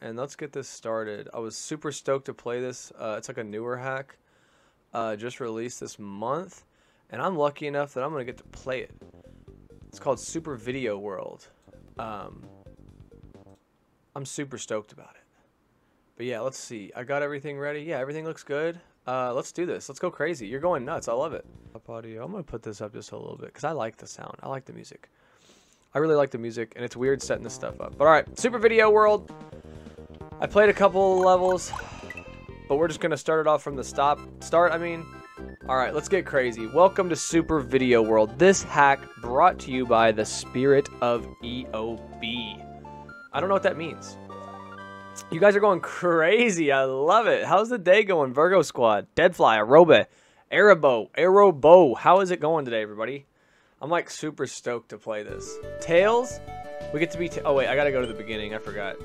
and let's get this started. I was super stoked to play this. Uh, it's like a newer hack, uh, just released this month, and I'm lucky enough that I'm gonna get to play it. It's called Super Video World. Um, I'm super stoked about it. But yeah, let's see. I got everything ready. Yeah, everything looks good. Uh, let's do this. Let's go crazy. You're going nuts. I love it. Up audio. I'm gonna put this up just a little bit because I like the sound. I like the music. I really like the music, and it's weird setting this stuff up. But all right, Super Video World. I played a couple levels, but we're just gonna start it off from the stop. Start. I mean. All right, let's get crazy. Welcome to Super Video World. This hack brought to you by the Spirit of EOB. I don't know what that means. You guys are going crazy. I love it. How's the day going, Virgo Squad? Deadfly, Aroba, Aerobo, Aerobo. How is it going today, everybody? I'm like super stoked to play this. Tails, we get to be. oh wait, I gotta go to the beginning. I forgot.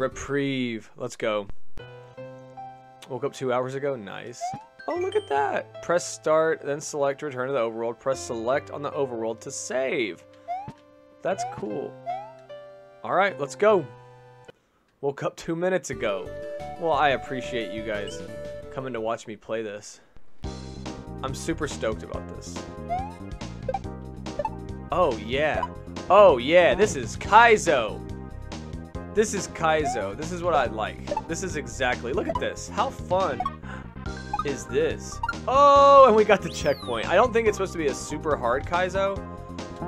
Reprieve. Let's go. Woke up two hours ago. Nice. Oh, look at that. Press start, then select return to the overworld. Press select on the overworld to save. That's cool. All right, let's go. Woke up two minutes ago. Well, I appreciate you guys coming to watch me play this. I'm super stoked about this. Oh, yeah. Oh, yeah, this is Kaizo. This is Kaizo. This is what I like. This is exactly... Look at this. How fun is this? Oh, and we got the checkpoint. I don't think it's supposed to be a super hard Kaizo.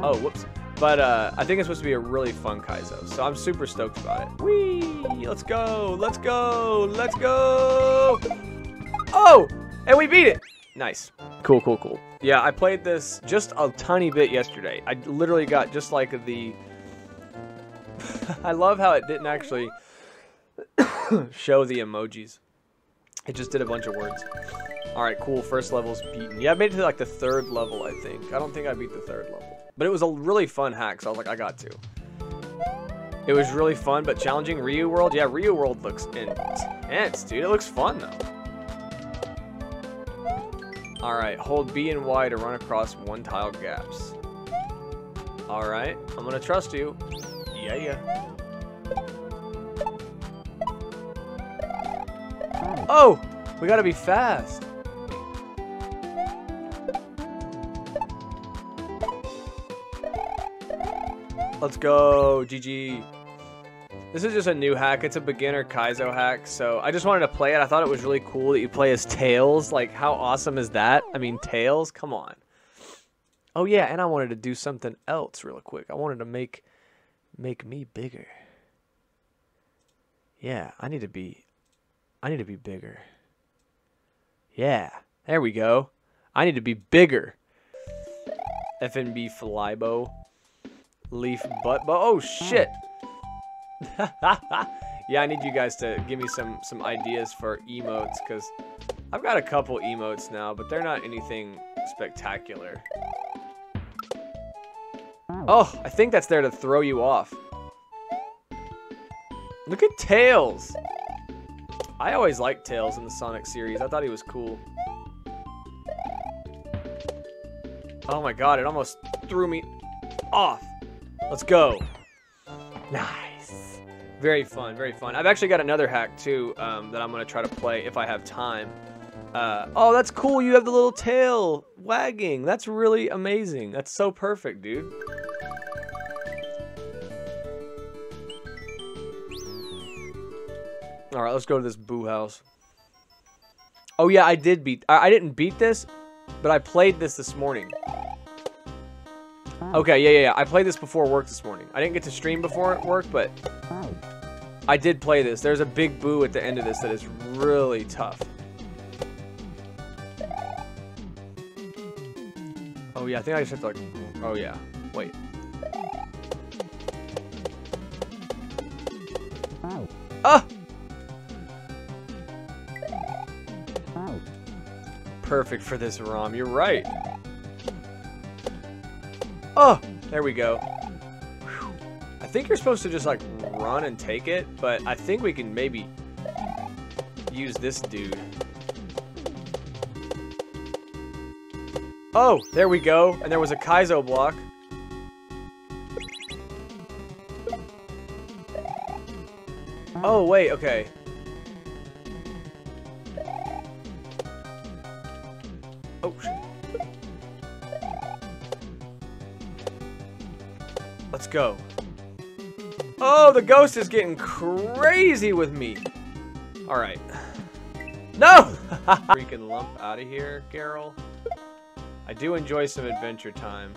Oh, whoops. But uh, I think it's supposed to be a really fun Kaizo, so I'm super stoked about it. Whee! Let's go! Let's go! Let's go! Oh! And we beat it! Nice. Cool, cool, cool. Yeah, I played this just a tiny bit yesterday. I literally got just like the... I love how it didn't actually show the emojis. It just did a bunch of words. Alright, cool. First level's beaten. Yeah, I made it to like the third level, I think. I don't think I beat the third level. But it was a really fun hack, so I was like, I got to. It was really fun, but challenging. Ryu World? Yeah, Ryu World looks intense, dude. It looks fun, though. Alright, hold B and Y to run across one tile gaps. Alright, I'm gonna trust you. Yeah, yeah. Oh! We gotta be fast. Let's go, GG. This is just a new hack. It's a beginner Kaizo hack, so I just wanted to play it. I thought it was really cool that you play as Tails. Like, how awesome is that? I mean, Tails, come on. Oh yeah, and I wanted to do something else real quick. I wanted to make make me bigger. Yeah, I need to be I need to be bigger. Yeah, there we go. I need to be bigger. FNB Flybo. Leaf butt bo Oh shit. yeah, I need you guys to give me some some ideas for emotes because I've got a couple emotes now, but they're not anything spectacular. Oh, I think that's there to throw you off. Look at Tails. I always liked Tails in the Sonic series. I thought he was cool. Oh my god, it almost threw me off. Let's go. Nice. Very fun, very fun. I've actually got another hack too um, that I'm going to try to play if I have time. Uh, oh, that's cool. You have the little tail wagging. That's really amazing. That's so perfect, dude. All right, let's go to this boo house. Oh yeah, I did beat. I, I didn't beat this, but I played this this morning. Okay, yeah, yeah, yeah. I played this before work this morning. I didn't get to stream before work, but I did play this. There's a big boo at the end of this that is really tough. Oh, yeah, I think I just have to, like... Oh, yeah. Wait. Ah! Perfect for this ROM. You're right. Oh, there we go. I think you're supposed to just like run and take it, but I think we can maybe use this dude. Oh, there we go. And there was a Kaizo block. Oh, wait, okay. Go. Oh, the ghost is getting crazy with me. All right. No! Freaking lump out of here, Garrel. I do enjoy some adventure time.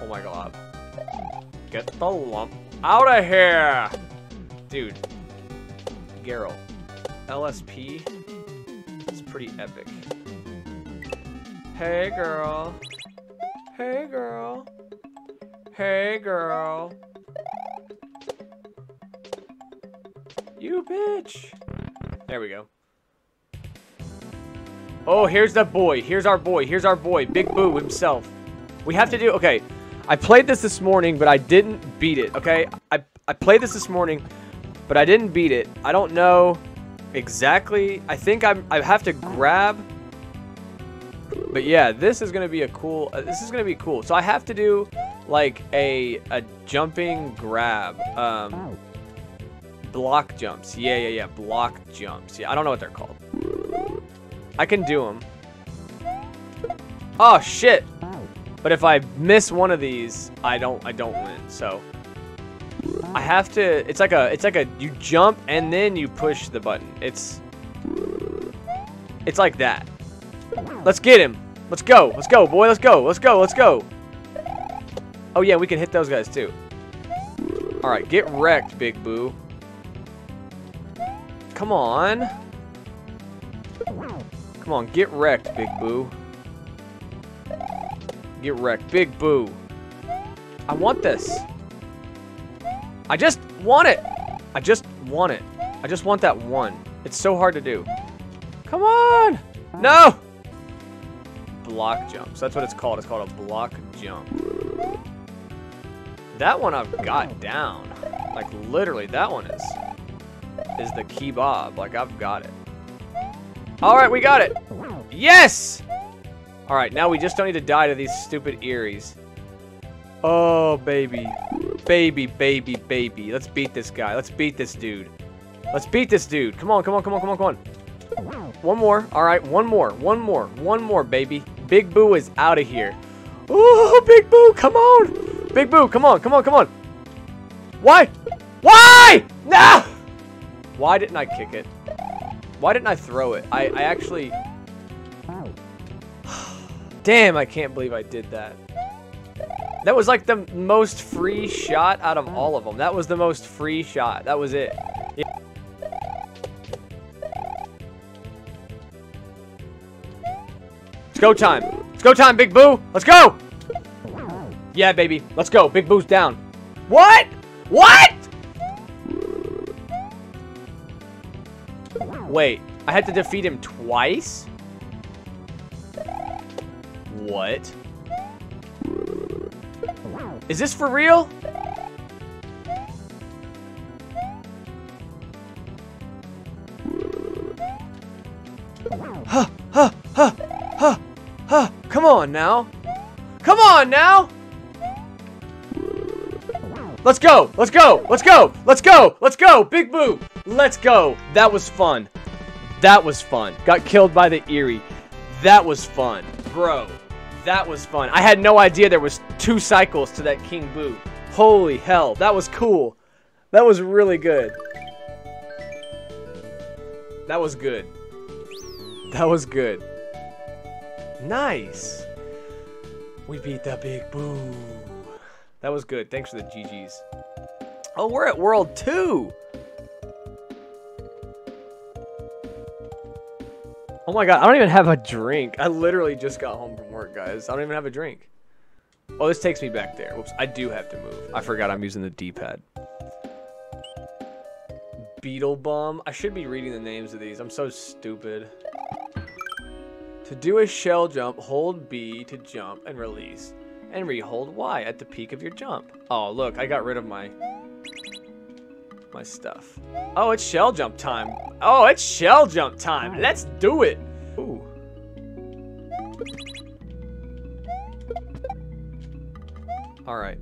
Oh my god. Get the lump out of here! Dude. Garrel. LSP. It's pretty epic. Hey, girl. Hey, girl. Hey, girl. You bitch. There we go. Oh, here's the boy. Here's our boy. Here's our boy. Big Boo himself. We have to do... Okay. I played this this morning, but I didn't beat it, okay? I, I played this this morning, but I didn't beat it. I don't know exactly. I think I'm, I have to grab... But yeah, this is going to be a cool... Uh, this is going to be cool. So I have to do, like, a, a jumping grab. Um, block jumps. Yeah, yeah, yeah. Block jumps. Yeah, I don't know what they're called. I can do them. Oh, shit. But if I miss one of these, I don't I don't win. So I have to it's like a it's like a you jump and then you push the button. It's it's like that. Let's get him. Let's go. Let's go, boy. Let's go. Let's go. Let's go. Oh yeah, we can hit those guys too. All right, get wrecked, Big Boo. Come on. Come on, get wrecked, Big Boo. Get wrecked. Big boo. I want this. I just want it. I just want it. I just want that one. It's so hard to do. Come on. No. Block jumps. That's what it's called. It's called a block jump. That one I've got down. Like literally, that one is is the kebab. Like I've got it. All right, we got it. Yes. Alright, now we just don't need to die to these stupid Eeries. Oh, baby. Baby, baby, baby. Let's beat this guy. Let's beat this dude. Let's beat this dude. Come on, come on, come on, come on, come on. One more. Alright, one more. One more. One more, baby. Big Boo is out of here. Oh, Big Boo, come on. Big Boo, come on, come on, come on. Why? Why? No! Why didn't I kick it? Why didn't I throw it? I, I actually... Damn, I can't believe I did that. That was like the most free shot out of all of them. That was the most free shot. That was it. Yeah. It's go time. It's go time, Big Boo. Let's go. Yeah, baby. Let's go. Big Boo's down. What? What? Wait. I had to defeat him twice? What? Is this for real? Huh, huh, huh, huh, huh. Come on now. Come on now. Let's go. Let's go. Let's go. Let's go. Let's go. Big Boo. Let's go. That was fun. That was fun. Got killed by the Eerie. That was fun. Bro, that was fun. I had no idea there was two cycles to that King Boo. Holy hell. That was cool. That was really good. That was good. That was good. Nice. We beat the Big Boo. That was good. Thanks for the GG's. Oh, we're at World 2. Oh my god, I don't even have a drink. I literally just got home from work, guys. I don't even have a drink. Oh, this takes me back there. Whoops, I do have to move. I forgot I'm using the D-pad. Beetlebum. I should be reading the names of these. I'm so stupid. To do a shell jump, hold B to jump and release. And re-hold Y at the peak of your jump. Oh, look, I got rid of my my stuff. Oh, it's shell jump time. Oh, it's shell jump time. Let's do it. Ooh. All right.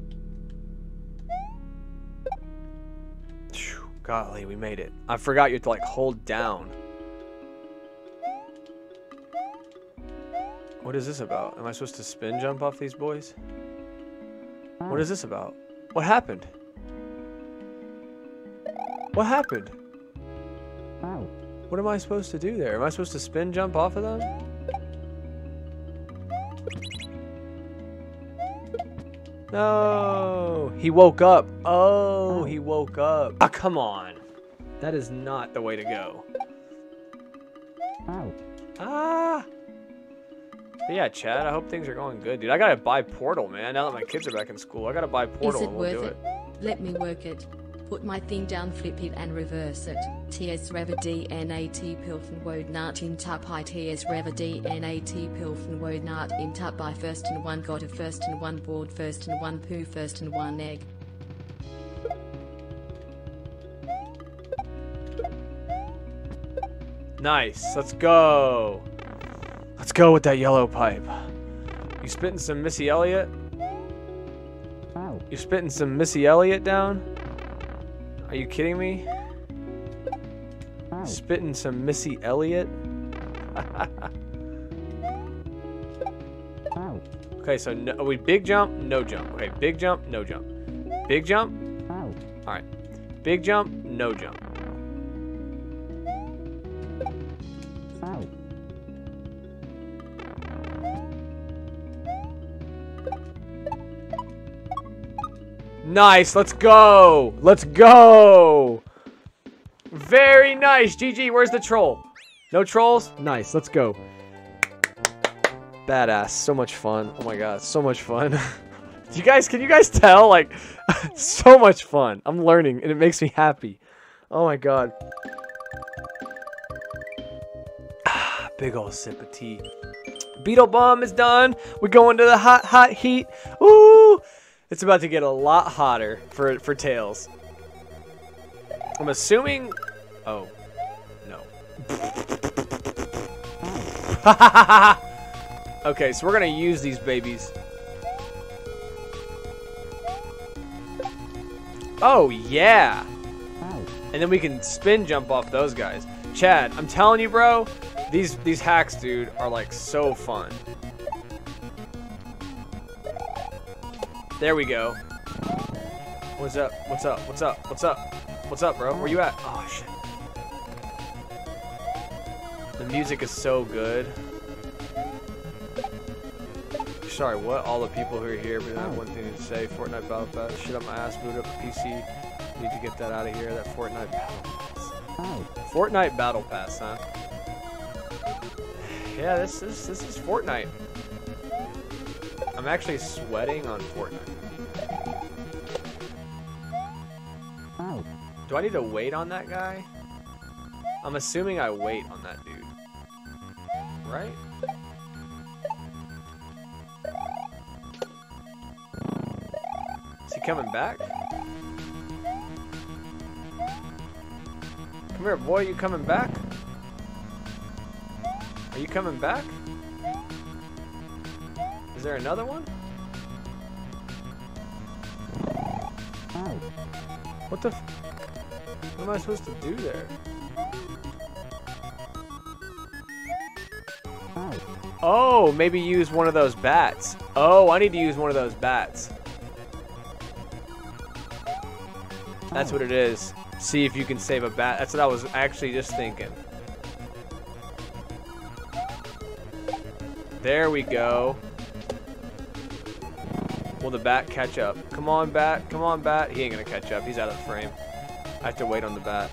Phew, Golly, we made it. I forgot you have to like hold down. What is this about? Am I supposed to spin jump off these boys? What is this about? What happened? What happened? What am I supposed to do there? Am I supposed to spin jump off of them? No! He woke up. Oh, he woke up. Ah, come on. That is not the way to go. Ah! But yeah, Chad, I hope things are going good, dude. I gotta buy Portal, man. Now that my kids are back in school, I gotta buy Portal Is it we'll worth do it? it. Let me work it. Put my thing down, flip it and reverse it. TS Reva DNAT Pilfen Wodnart in tap I TS Reva DNAT Pilfen Wodnart in tap by first and one got a first and one board first and one poo first and one egg. Nice. Let's go. Let's go with that yellow pipe. You spitting some Missy Elliott? You spitting some Missy Elliott down? Are you kidding me? Spitting some Missy Elliott? okay, so no, we big jump, no jump. Okay, big jump, no jump. Big jump. All right. Big jump, no jump. Nice. Let's go. Let's go. Very nice. GG. Where's the troll? No trolls? Nice. Let's go. Badass. So much fun. Oh my god. So much fun. you guys, can you guys tell? Like, so much fun. I'm learning and it makes me happy. Oh my god. Ah, Big old sip of tea. Beetlebum is done. We're going to the hot, hot heat. Ooh. It's about to get a lot hotter for for Tails. I'm assuming. Oh, no. okay, so we're gonna use these babies. Oh yeah. And then we can spin jump off those guys. Chad, I'm telling you, bro, these these hacks, dude, are like so fun. There we go. What's up? What's up? What's up? What's up? What's up, bro? Where you at? Oh, shit. The music is so good. Sorry, what? All the people who are here, but I have one thing to say. Fortnite Battle Pass. Shit up my ass, boot up the PC. Need to get that out of here. That Fortnite Battle Pass. Fortnite Battle Pass, huh? Yeah, this is this is Fortnite. I'm actually sweating on Fortnite. Oh. Do I need to wait on that guy? I'm assuming I wait on that dude. Right? Is he coming back? Come here, boy. You coming back? Are you coming back? Is there another one? Oh. What the f- What am I supposed to do there? Oh. oh, maybe use one of those bats. Oh, I need to use one of those bats. That's what it is. See if you can save a bat. That's what I was actually just thinking. There we go. Will the bat catch up? Come on, bat. Come on, bat. He ain't gonna catch up. He's out of the frame. I have to wait on the bat.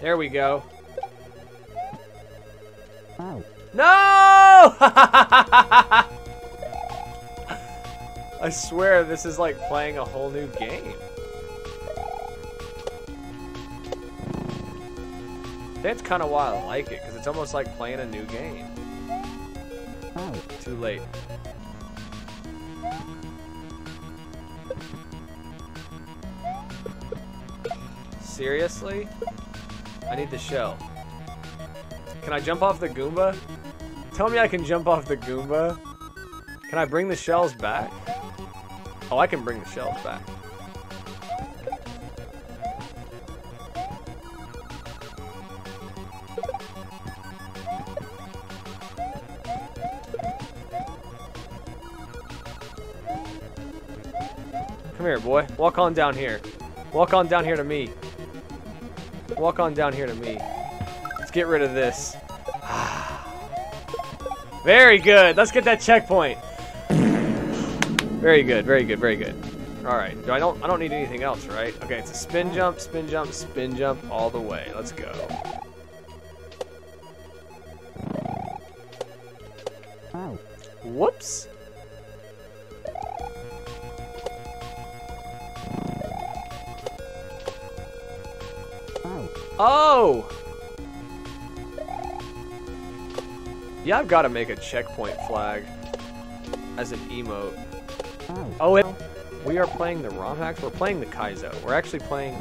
There we go. No! I swear this is like playing a whole new game. That's kind of why I like it, because it's almost like playing a new game. Oh. Too late. Seriously? I need the shell. Can I jump off the Goomba? Tell me I can jump off the Goomba. Can I bring the shells back? Oh, I can bring the shells back. Boy. Walk on down here. Walk on down here to me. Walk on down here to me. Let's get rid of this. very good. Let's get that checkpoint. Very good. Very good. Very good. All right. I don't. I don't need anything else, right? Okay. It's a spin jump, spin jump, spin jump all the way. Let's go. Whoops. Oh! Yeah, I've got to make a checkpoint flag as an emote. Oh, oh it, we are playing the ROM hacks. We're playing the Kaizo. We're actually playing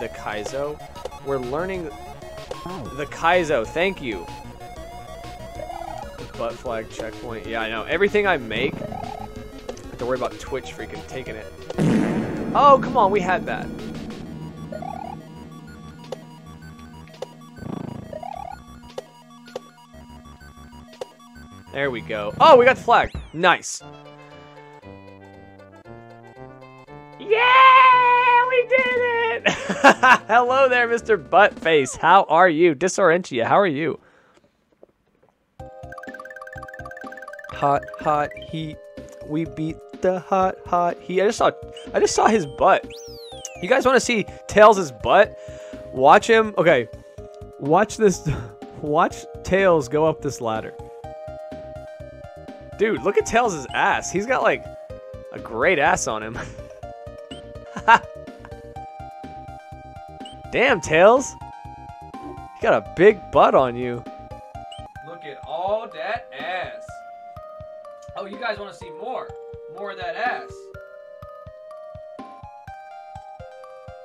the Kaizo. We're learning oh. the Kaizo. Thank you. Butt flag checkpoint. Yeah, I know. Everything I make, I have to worry about Twitch freaking taking it. Oh, come on. We had that. There we go. Oh, we got the flag. Nice. Yeah, we did it. Hello there, Mr. Buttface. How are you? Disorentia, how are you? Hot, hot heat. We beat the hot, hot heat. I just saw, I just saw his butt. You guys want to see Tails' butt? Watch him. Okay, watch this. Watch Tails go up this ladder. Dude, look at Tails' ass. He's got like a great ass on him. Damn, Tails. You got a big butt on you. Look at all that ass. Oh, you guys want to see more? More of that ass.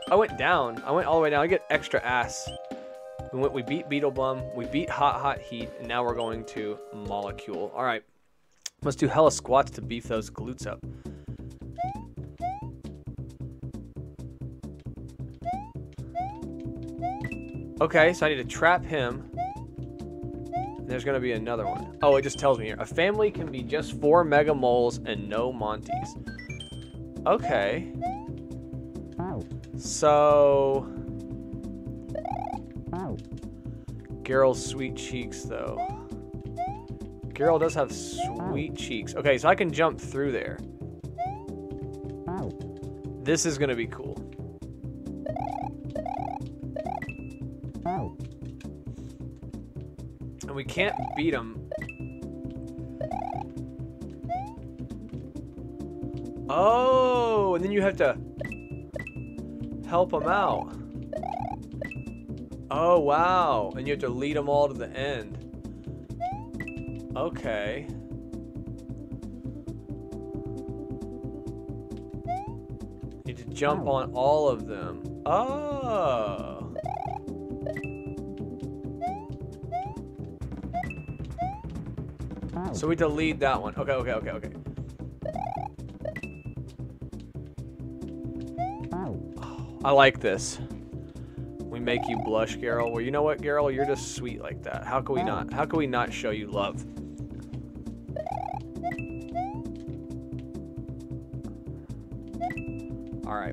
I went down. I went all the way down. I get extra ass. We went. We beat Beetlebum. We beat Hot Hot Heat, and now we're going to Moleycule. All right. Must do hella squats to beef those glutes up. Okay, so I need to trap him. There's gonna be another one. Oh, it just tells me here. A family can be just four mega moles and no Monties. Okay. So... Girl's sweet cheeks, though. Girl does have sweet cheeks. Okay, so I can jump through there. This is gonna be cool. And we can't beat him. Oh, and then you have to help him out. Oh, wow. And you have to lead them all to the end. Okay. Need to jump oh. on all of them. Oh. So we delete that one. Okay, okay, okay, okay. Oh. I like this. We make you blush, Garrel. Well, you know what, Garrel? You're just sweet like that. How can we oh. not? How can we not show you love?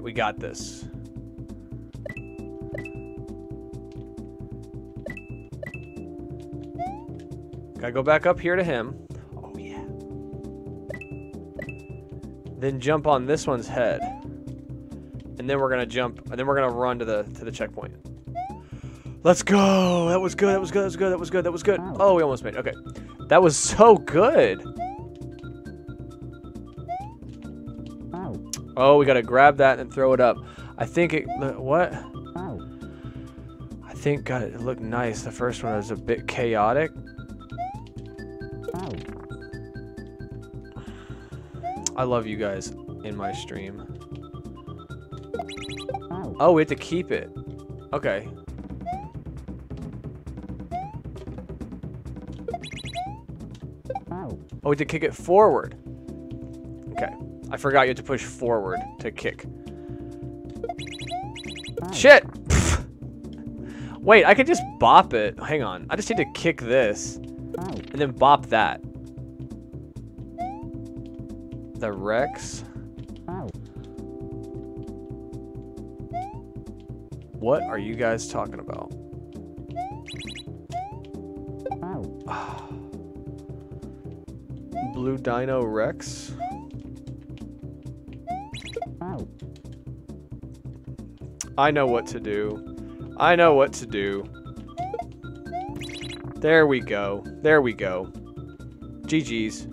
We got this. Gotta go back up here to him. Oh, yeah. Then jump on this one's head. And then we're gonna jump, and then we're gonna run to the to the checkpoint. Let's go! That was good, that was good, that was good, that was good, that was good. Oh, we almost made it. Okay. That was so good. Oh, we gotta grab that and throw it up. I think it, uh, what? I think, God, it looked nice. The first one was a bit chaotic. I love you guys in my stream. Oh, we have to keep it. Okay. Oh, we did kick it forward. Okay. I forgot you had to push forward to kick. Shit! Wait, I could just bop it. Hang on. I just need to kick this. And then bop that. The Rex. What are you guys talking about? Blue Dino Rex? I know what to do. I know what to do. There we go. There we go. GG's.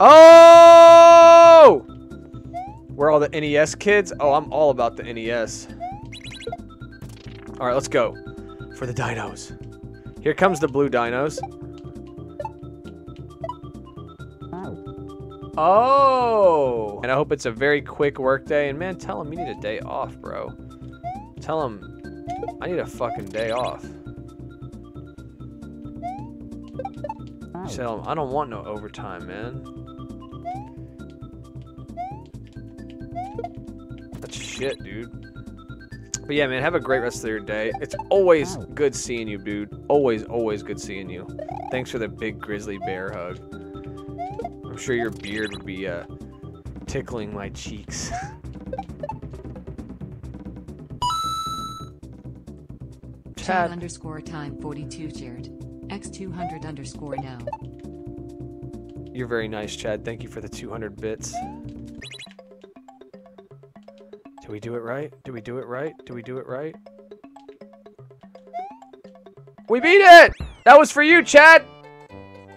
Oh! We're all the NES kids? Oh, I'm all about the NES. Alright, let's go. For the dinos. Here comes the blue dinos. Oh! And I hope it's a very quick work day. And man, tell him you need a day off, bro. Tell him I need a fucking day off. Tell him I don't want no overtime, man. That's shit, dude. But yeah, man, have a great rest of your day. It's always good seeing you, dude. Always, always good seeing you. Thanks for the big grizzly bear hug. I'm sure your beard would be uh, tickling my cheeks. Chad underscore time 42 shared. X200 underscore no. you're very nice, Chad. Thank you for the 200 bits. Did we do it right? Did we do it right? Did we do it right? We beat it! That was for you, Chad!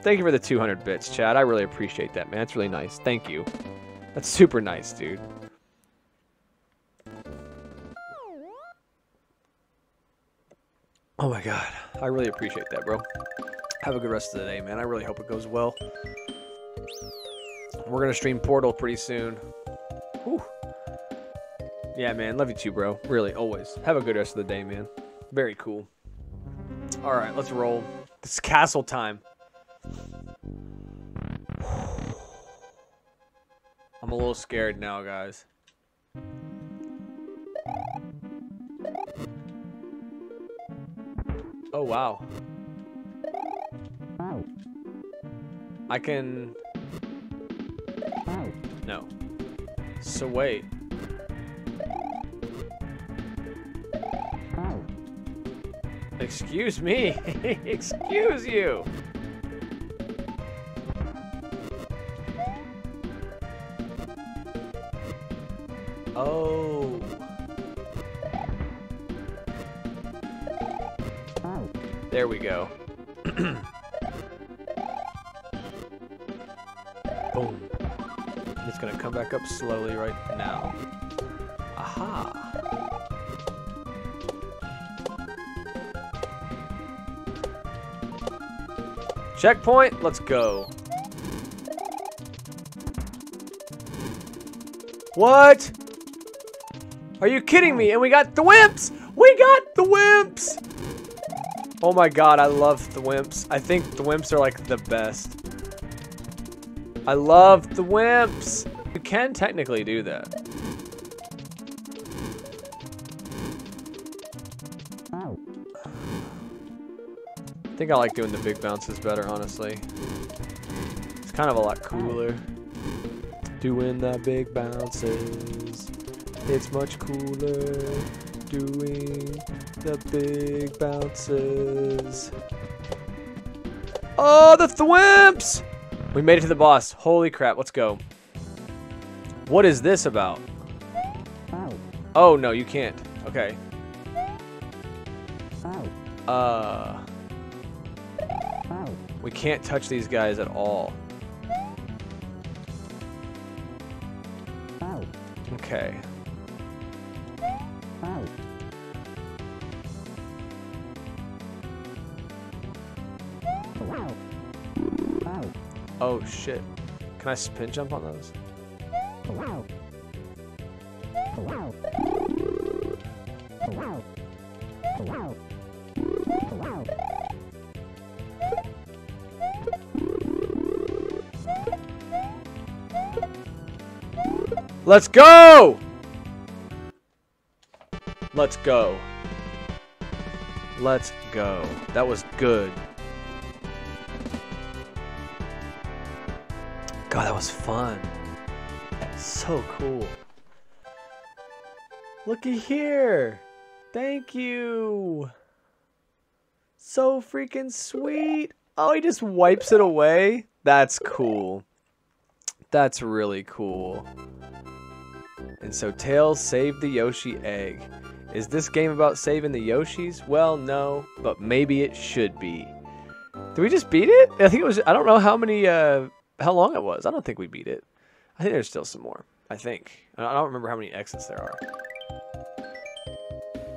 Thank you for the 200 bits, Chad. I really appreciate that, man. That's really nice. Thank you. That's super nice, dude. Oh my god. I really appreciate that, bro. Have a good rest of the day, man. I really hope it goes well. We're gonna stream Portal pretty soon. Whew. Yeah, man. Love you too, bro. Really, always. Have a good rest of the day, man. Very cool. All right, let's roll. It's castle time. I'm a little scared now, guys. Oh, wow. I can... No. So wait. Excuse me. Excuse you. There we go. Boom. It's gonna come back up slowly right now. Aha. Checkpoint, let's go. What? Are you kidding me? And we got the wimps! We got the wimps! Oh my god, I love the wimps. I think the wimps are like the best. I love the wimps! You can technically do that. I think I like doing the big bounces better, honestly. It's kind of a lot cooler. Doing the big bounces. It's much cooler doing the big bounces. Oh, the thwimps! We made it to the boss. Holy crap, let's go. What is this about? Oh, no, you can't. Okay. Uh... We can't touch these guys at all. Okay. Oh, shit. Can I spin jump on those? Let's go! Let's go. Let's go. That was good. God, that was fun. So cool. Looky here. Thank you. So freaking sweet. Oh, he just wipes it away. That's cool. That's really cool. And so Tails saved the Yoshi egg. Is this game about saving the Yoshis? Well, no, but maybe it should be. Did we just beat it? I think it was. I don't know how many, uh, how long it was. I don't think we beat it. I think there's still some more. I think. I don't remember how many exits there are.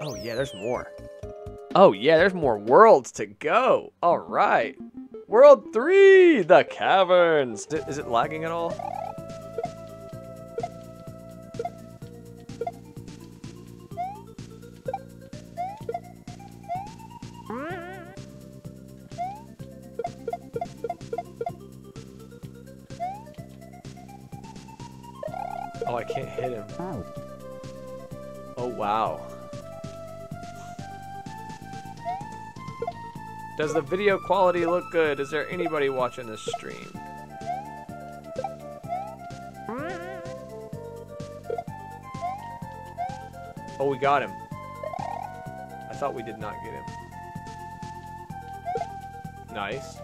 Oh yeah, there's more. Oh yeah, there's more worlds to go. All right. World 3, the caverns. Is it lagging at all? Does the video quality look good? Is there anybody watching this stream? Oh, we got him. I thought we did not get him. Nice.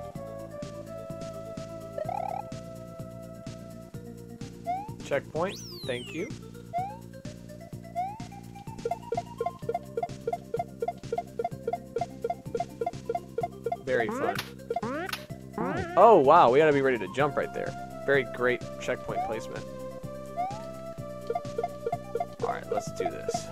Checkpoint. Thank you. Very fun. Oh, wow. We gotta be ready to jump right there. Very great checkpoint placement. Alright, let's do this.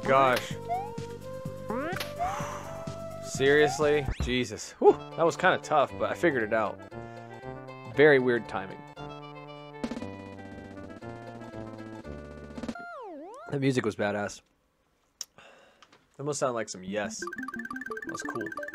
My gosh. Seriously? Jesus. Whew, that was kind of tough, but I figured it out. Very weird timing. The music was badass. That must sound like some yes. That was cool.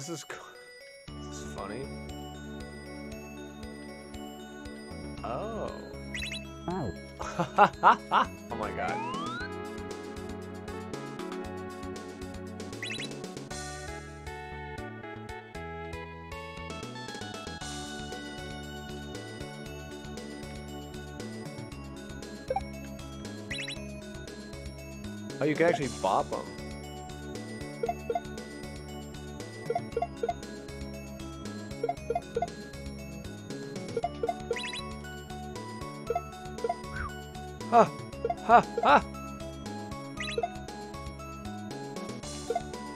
This is this is funny. Oh. oh my god. Oh, you can actually bop them. Ha! Ha!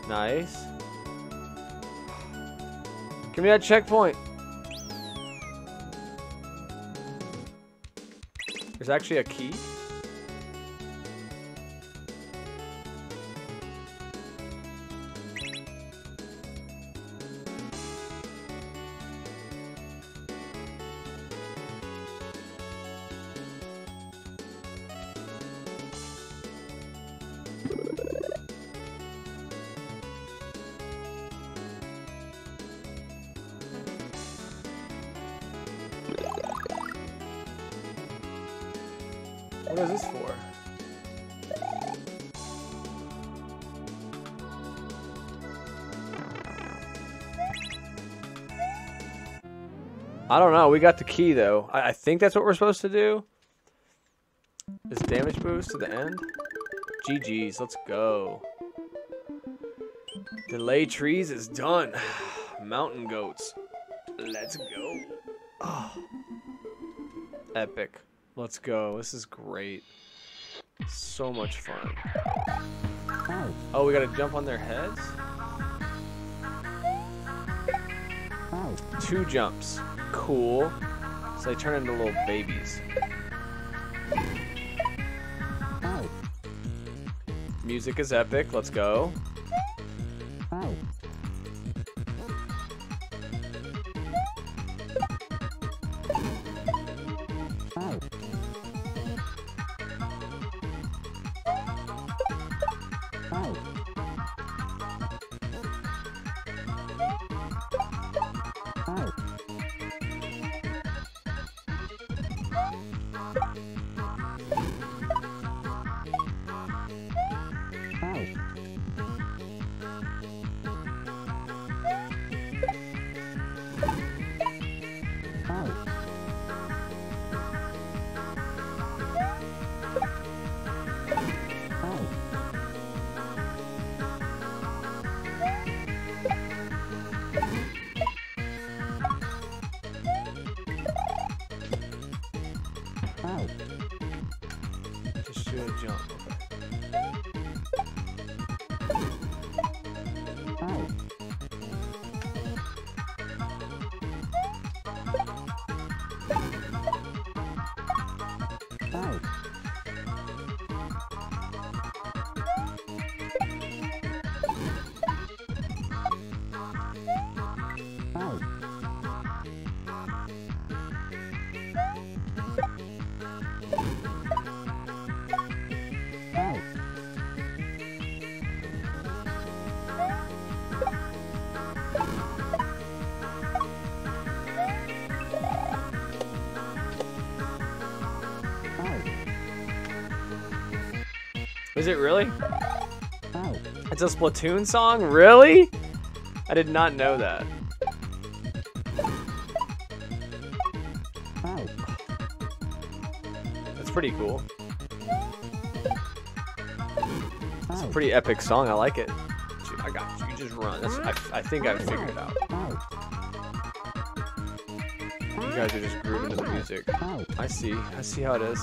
Nice. Give me that checkpoint. There's actually a key. We got the key though. I, I think that's what we're supposed to do. This damage boost to the end. GG's. Let's go. Delay trees is done. Mountain goats. Let's go. Oh. Epic. Let's go. This is great. So much fun. Oh, we gotta jump on their heads? Two jumps. Cool. So they turn into little babies. Oh. Music is epic. Let's go. Is it really? Oh. It's a Splatoon song? Really? I did not know that. Oh. That's pretty cool. It's a oh. pretty epic song. I like it. I got you. You just run. That's, I, I think I figured it out. You guys are just grooving to the music. I see. I see how it is.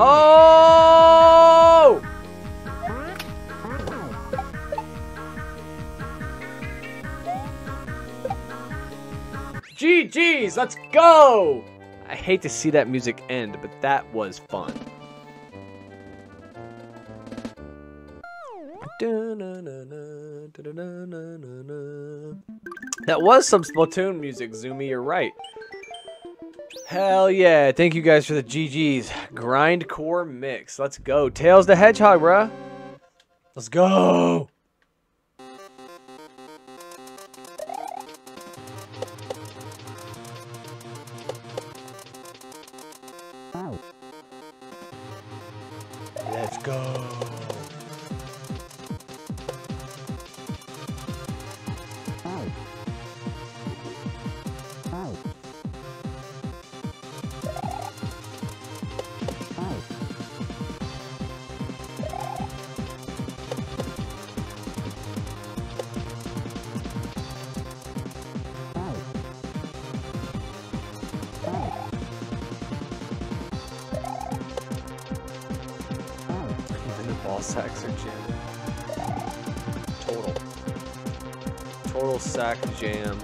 Oh! GG's, let's go! I hate to see that music end, but that was fun. That was some Splatoon music, Zoomy, you're right. Hell yeah. Thank you guys for the GG's. Grindcore mix. Let's go. Tails the Hedgehog, bruh. Let's go. Jam.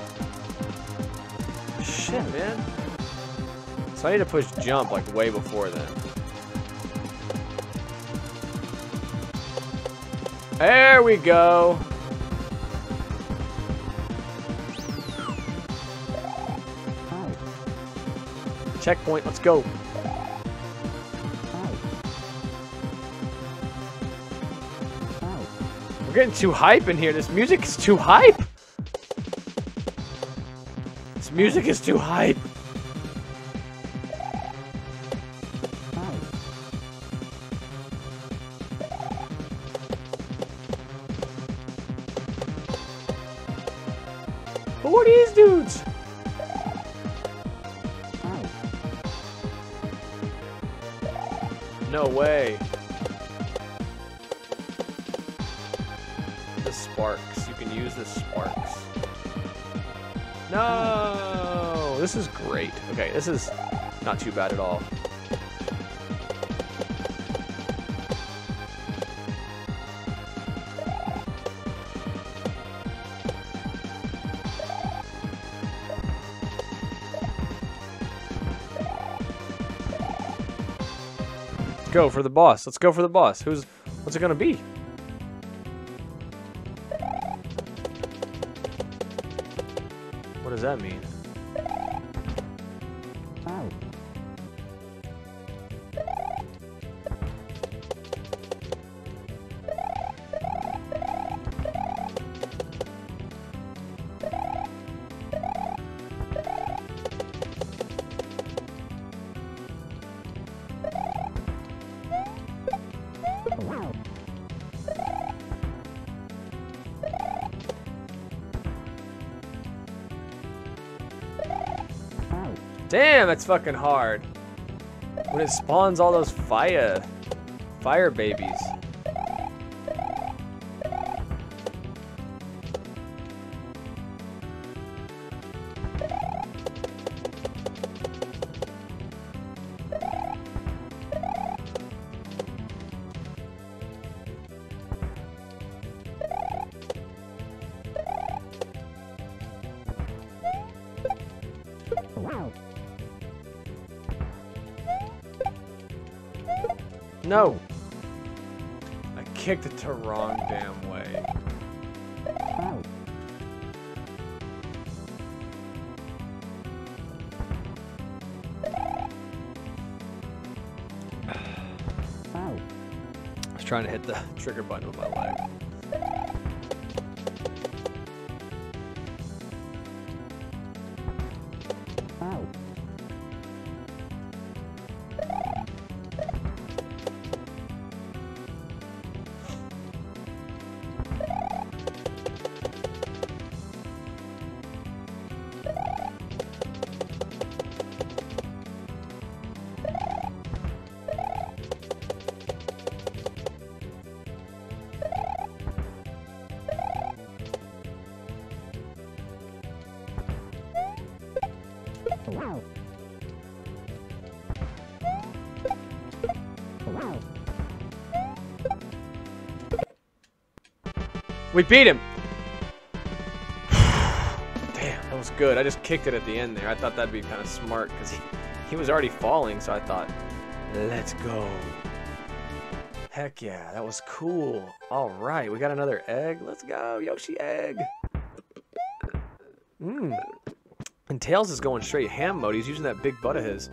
Shit, man. So I need to push jump like way before then. There we go. Checkpoint, let's go. We're getting too hype in here. This music is too hype. Music is too hype. Okay, this is not too bad at all. go for the boss. Let's go for the boss. Who's what's it gonna be? What does that mean? That's fucking hard. When it spawns all those fire, fire babies. The wrong damn way. I was trying to hit the trigger button with my leg. We beat him! Damn, that was good. I just kicked it at the end there. I thought that'd be kind of smart because he, he was already falling, so I thought, let's go. Heck yeah, that was cool. All right, we got another egg. Let's go, Yoshi egg. Mmm. And Tails is going straight ham mode. He's using that big butt of his.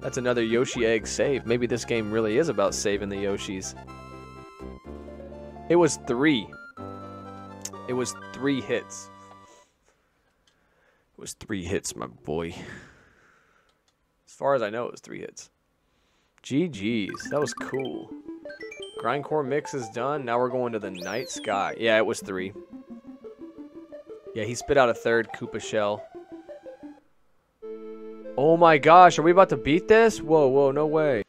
That's another Yoshi egg save. Maybe this game really is about saving the Yoshis. It was three. It was three hits. It was three hits, my boy. As far as I know, it was three hits. GG's. That was cool. Grindcore mix is done. Now we're going to the night sky. Yeah, it was three. Yeah, he spit out a third Koopa shell. Oh my gosh, are we about to beat this? Whoa, whoa, no way.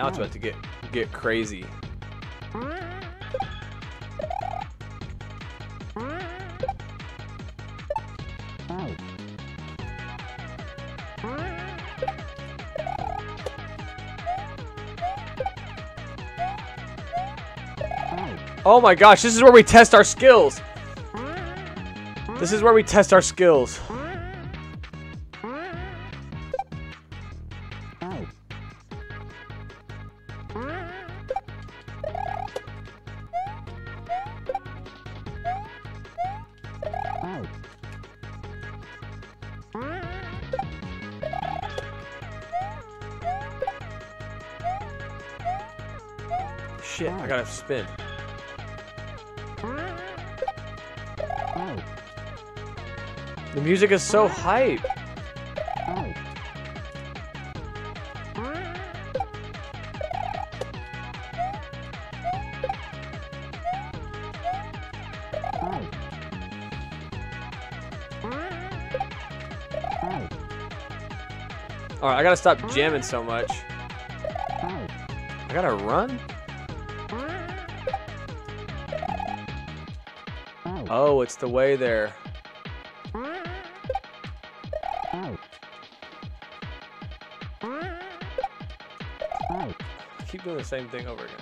Now it's about to get get crazy. Oh my gosh, this is where we test our skills. This is where we test our skills. spin. The music is so hype. Alright, I gotta stop jamming so much. I gotta run? Oh, it's the way there. Keep doing the same thing over again.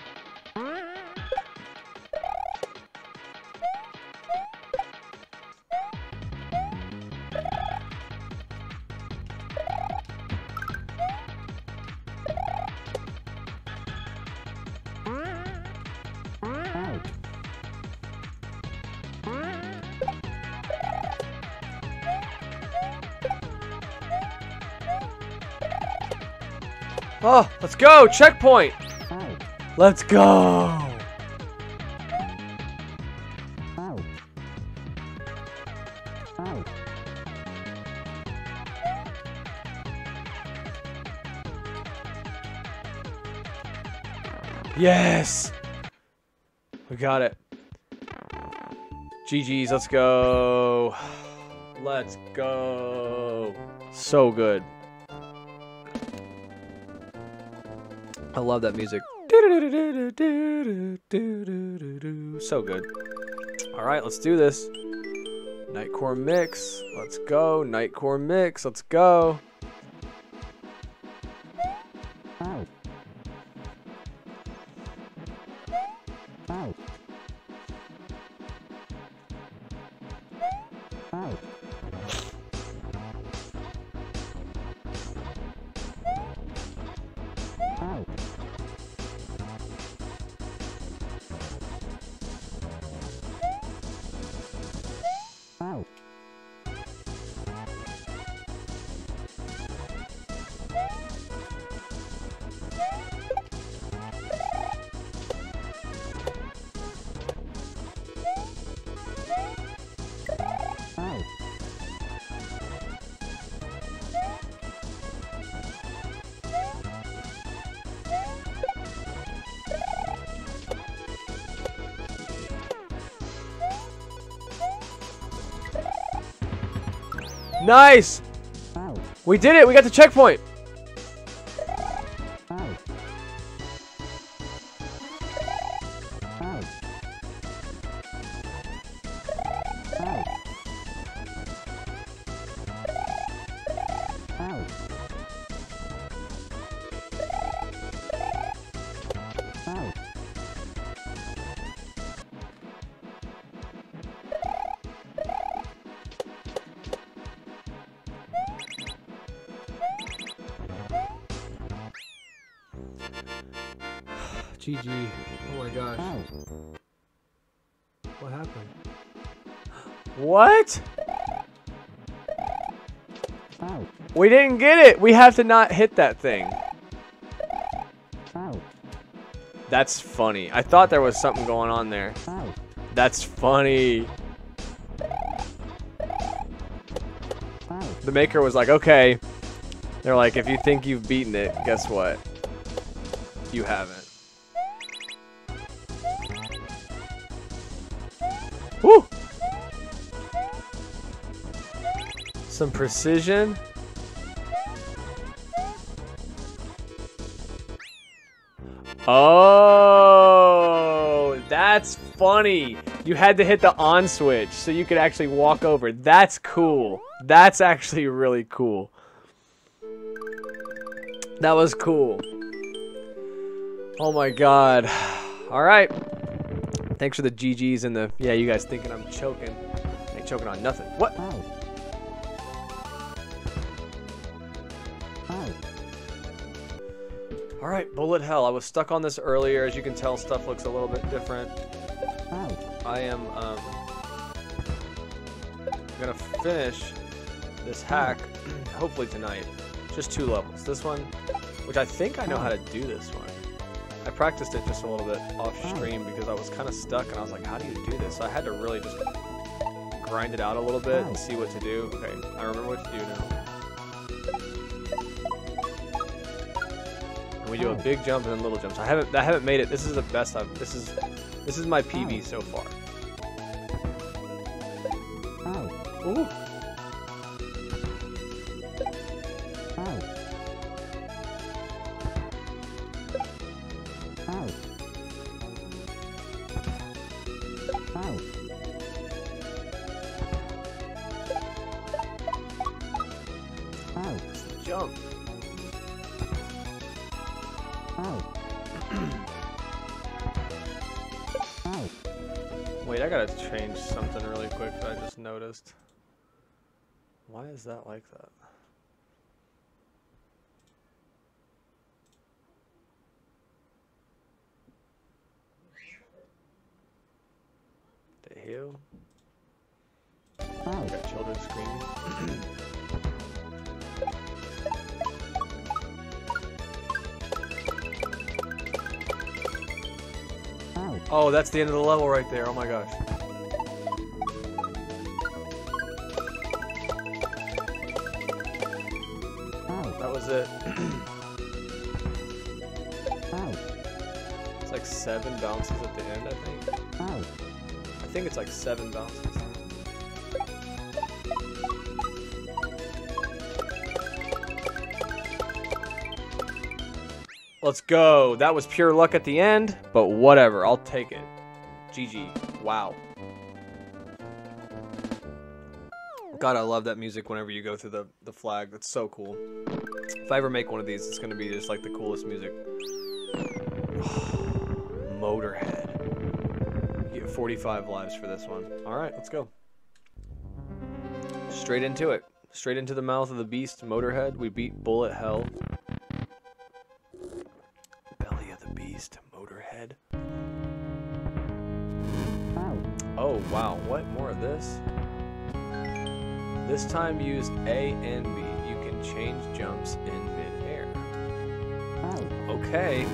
Let's go! Checkpoint! Let's go! Yes! We got it. GG's, let's go. Let's go. So good. I love that music. So good. All right, let's do this. Nightcore mix. Let's go. Nightcore mix. Let's go. Nice! We did it! We got the checkpoint! We didn't get it. We have to not hit that thing. That's funny. I thought there was something going on there. That's funny. The maker was like, okay. They're like, if you think you've beaten it, guess what? You haven't. Woo! Some precision. Oh, that's funny. You had to hit the on switch so you could actually walk over. That's cool. That's actually really cool. That was cool. Oh my god. All right. Thanks for the GGs and the yeah. You guys thinking I'm choking? I ain't choking on nothing. What? Oh. All right, bullet hell. I was stuck on this earlier. As you can tell, stuff looks a little bit different. I am um, gonna finish this hack hopefully tonight. Just two levels. This one, which I think I know how to do this one. I practiced it just a little bit off stream because I was kind of stuck and I was like, how do you do this? So I had to really just grind it out a little bit and see what to do. Okay, I remember what to do now. We do a oh. big jump and then little jumps. I haven't I haven't made it. This is the best I've this is this is my PB oh. so far. Oh. Ooh. Oh. Wait, I gotta change something really quick that I just noticed. Why is that like that? The hell? Got children screaming. Oh, that's the end of the level right there. Oh my gosh. Oh. That was it. Oh. it's like seven bounces at the end, I think. Oh. I think it's like seven bounces. Let's go. That was pure luck at the end, but whatever. I'll take it. GG. Wow. God, I love that music whenever you go through the, the flag. That's so cool. If I ever make one of these, it's going to be just like the coolest music. Motorhead. You get 45 lives for this one. Alright, let's go. Straight into it. Straight into the mouth of the beast, Motorhead. We beat Bullet Hell. Oh, wow. What? More of this? This time use A and B. You can change jumps in mid-air. Okay.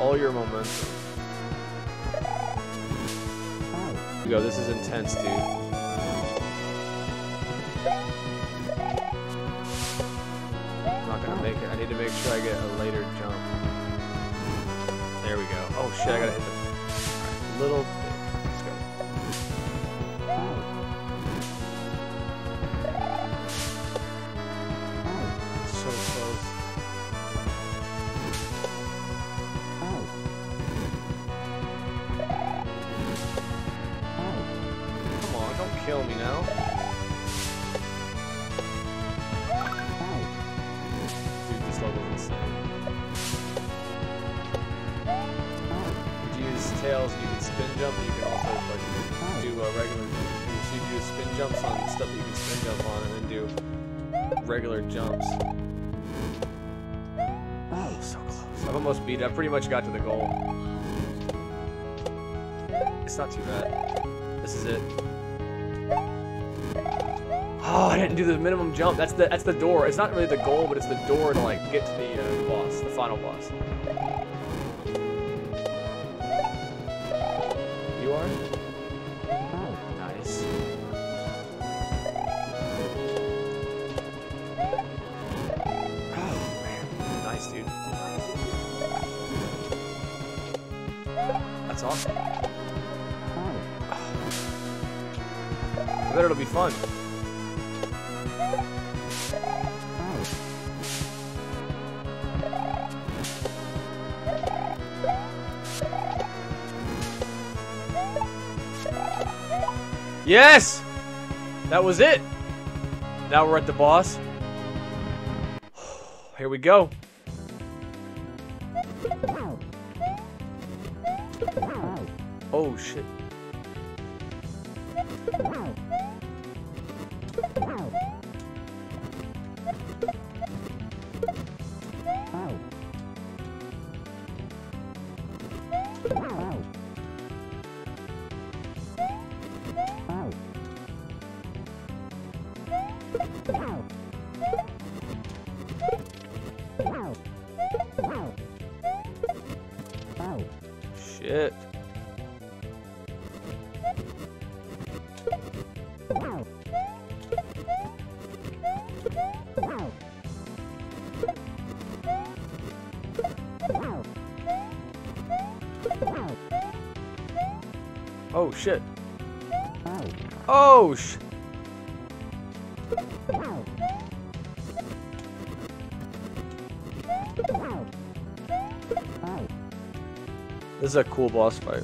All your momentum. You go, this is intense, dude. Pretty much got to the goal. It's not too bad. This is it. Oh, I didn't do the minimum jump. That's the that's the door. It's not really the goal, but it's the door to like get to the uh, boss, the final boss. You are? That's awesome. Oh. I bet it'll be fun. Yes! That was it! Now we're at the boss. Here we go. Shit. This is a cool boss fight.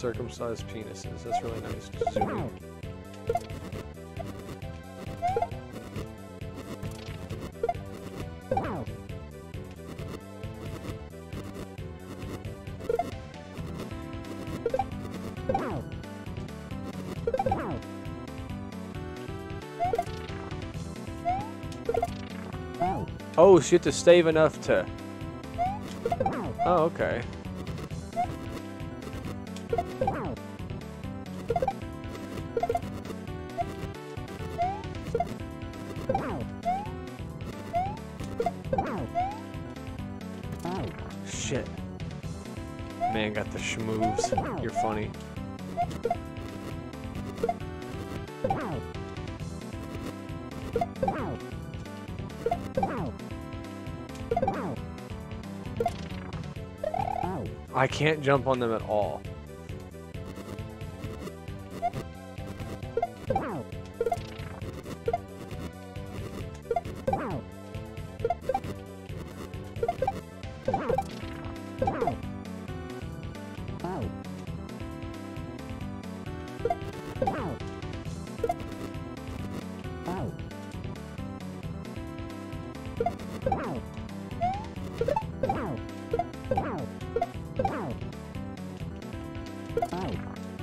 I can circumcise penises. That's really nice. Oh, have to save enough to. Oh, okay. I can't jump on them at all.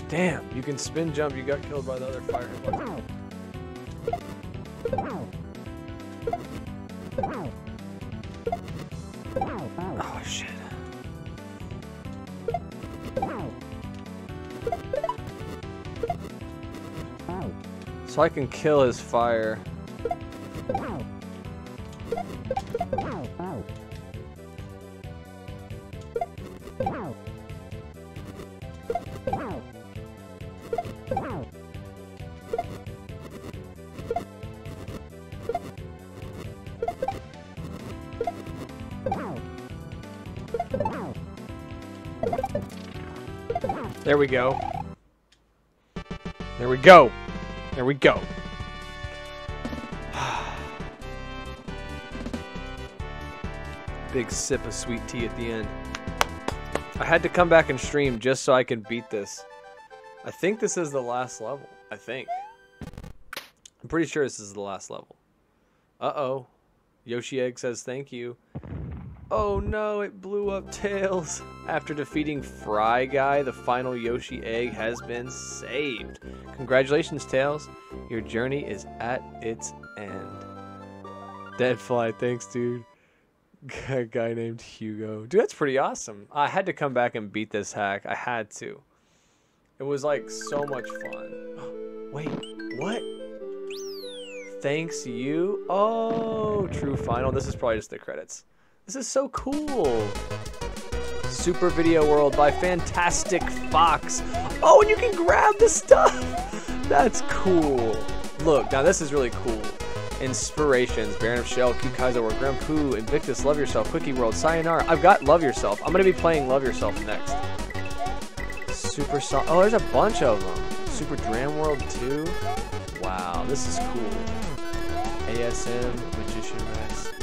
Damn, you can spin jump. You got killed by the other fire. Oh shit. So I can kill his fire. There we go. There we go. There we go. Big sip of sweet tea at the end. I had to come back and stream just so I can beat this. I think this is the last level. I think. I'm pretty sure this is the last level. Uh-oh. Yoshi Egg says thank you. Oh no, it up Tails. After defeating Fry Guy, the final Yoshi egg has been saved. Congratulations, Tails. Your journey is at its end. Deadfly, thanks, dude. A guy named Hugo. Dude, that's pretty awesome. I had to come back and beat this hack. I had to. It was like so much fun. Wait, what? Thanks you? Oh, true final. This is probably just the credits. This is so cool. Super Video World by Fantastic Fox. Oh, and you can grab the stuff. That's cool. Look, now this is really cool. Inspirations, Baron of Shell, Q Kaiser or Grand Poo, Invictus, Love Yourself, Quickie World, Sayonara. I've got Love Yourself. I'm going to be playing Love Yourself next. Super Song. Oh, there's a bunch of them. Super Dram World 2. Wow, this is cool. ASM.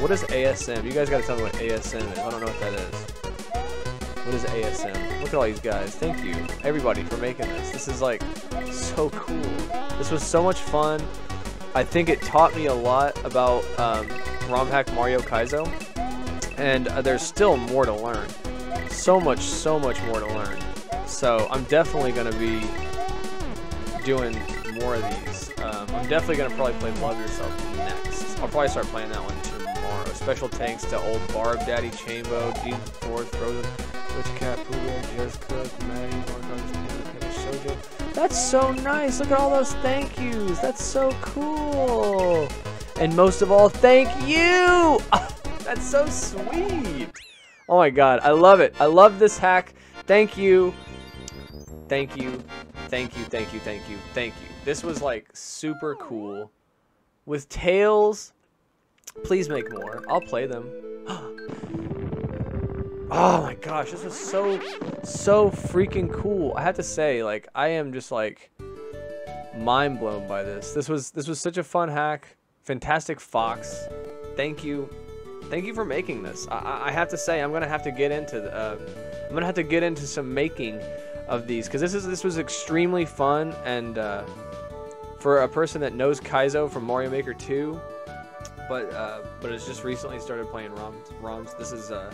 What is ASM? You guys gotta tell me what ASM is. I don't know what that is. What is ASM? Look at all these guys. Thank you, everybody, for making this. This is like so cool. This was so much fun. I think it taught me a lot about um, ROM hack Mario Kaizo, and uh, there's still more to learn. So much, so much more to learn. So I'm definitely gonna be doing more of these. Um, I'm definitely gonna probably play Love Yourself next. I'll probably start playing that one tomorrow. Special thanks to old Barb Daddy Chambo, Dean Ford, Frozen, Witch Cat, Pooh, Just Cook, Maddie, Shoujo. That's so nice. Look at all those thank yous. That's so cool. And most of all, thank you. That's so sweet. Oh my god, I love it. I love this hack. Thank you. Thank you. Thank you, thank you, thank you, thank you. This was like super cool. With tails, please make more. I'll play them. Oh my gosh, this was so, so freaking cool. I have to say, like, I am just like mind blown by this. This was this was such a fun hack. Fantastic Fox. Thank you, thank you for making this. I, I have to say, I'm gonna have to get into the, uh, I'm gonna have to get into some making of these because this is this was extremely fun and uh, for a person that knows Kaizo from Mario Maker 2, but uh, but has just recently started playing ROMs. ROMs. This is uh,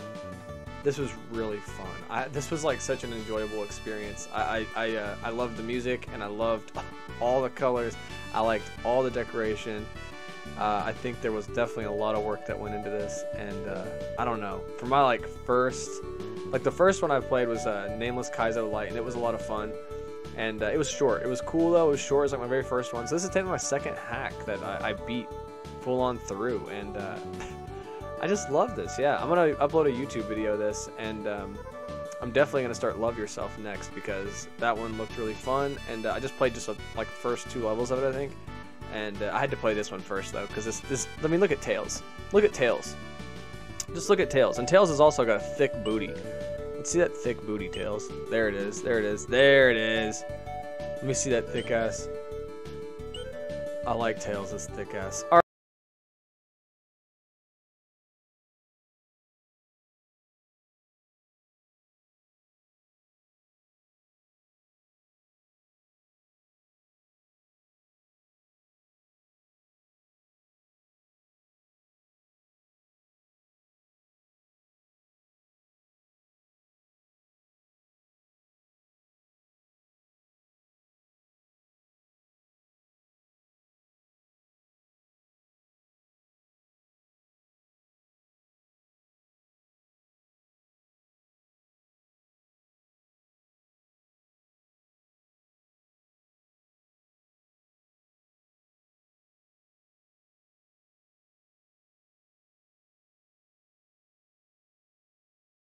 this was really fun. I, this was like such an enjoyable experience. I I I, uh, I loved the music and I loved all the colors. I liked all the decoration. Uh, I think there was definitely a lot of work that went into this, and uh, I don't know. For my like first, like the first one I played was uh, Nameless Kaizo Light, and it was a lot of fun. And uh, it was short. It was cool though. It was short. It was like my very first one. So this is technically my second hack that I, I beat full on through, and uh, I just love this. Yeah, I'm gonna upload a YouTube video of this, and um, I'm definitely gonna start Love Yourself next because that one looked really fun, and uh, I just played just a, like first two levels of it, I think. And uh, I had to play this one first though, because this this. I mean, look at Tails. Look at Tails. Just look at Tails, and Tails has also got a thick booty. Let's see that thick booty, Tails. There it is. There it is. There it is. Let me see that thick ass. I like Tails' thick ass. All